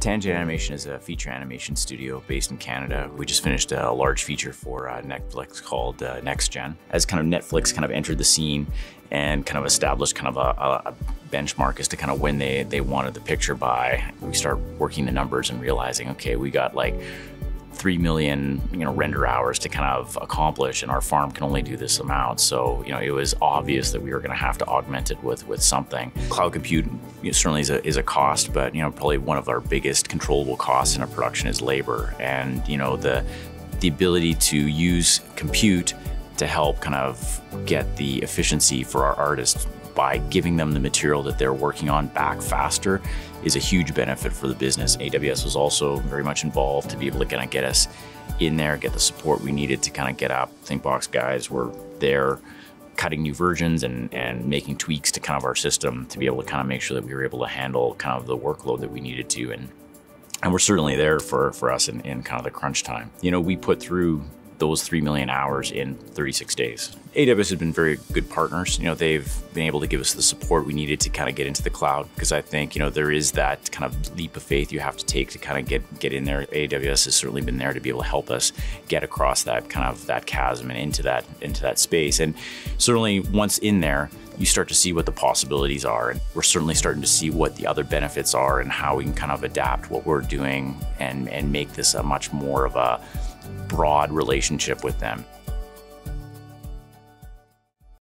Tangent Animation is a feature animation studio based in Canada. We just finished a large feature for uh, Netflix called uh, Next Gen. As kind of Netflix kind of entered the scene and kind of established kind of a, a benchmark as to kind of when they, they wanted the picture by, we start working the numbers and realizing, okay, we got like 3 million you know render hours to kind of accomplish and our farm can only do this amount. So you know it was obvious that we were going to have to augment it with with something. Cloud compute you know, certainly is a, is a cost but you know probably one of our biggest controllable costs in a production is labor. And you know the the ability to use compute to help kind of get the efficiency for our artists by giving them the material that they're working on back faster is a huge benefit for the business. AWS was also very much involved to be able to kind of get us in there, get the support we needed to kind of get up. ThinkBox guys were there cutting new versions and, and making tweaks to kind of our system to be able to kind of make sure that we were able to handle kind of the workload that we needed to. And and we're certainly there for, for us in, in kind of the crunch time. You know, we put through those 3 million hours in 36 days. AWS has been very good partners. You know, they've been able to give us the support we needed to kind of get into the cloud because I think, you know, there is that kind of leap of faith you have to take to kind of get get in there. AWS has certainly been there to be able to help us get across that kind of that chasm and into that into that space. And certainly once in there, you start to see what the possibilities are. And we're certainly starting to see what the other benefits are and how we can kind of adapt what we're doing and, and make this a much more of a broad relationship with them.